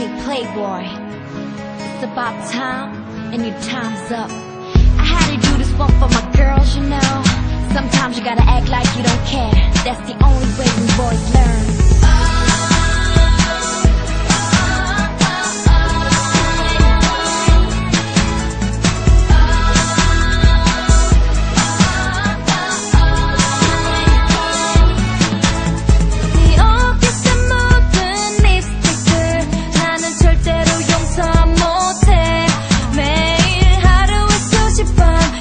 Hey playboy, it's about time and your time's up. I had to do this one for my girls, you know. Sometimes you gotta act like you don't care. That's the only way we boys learn.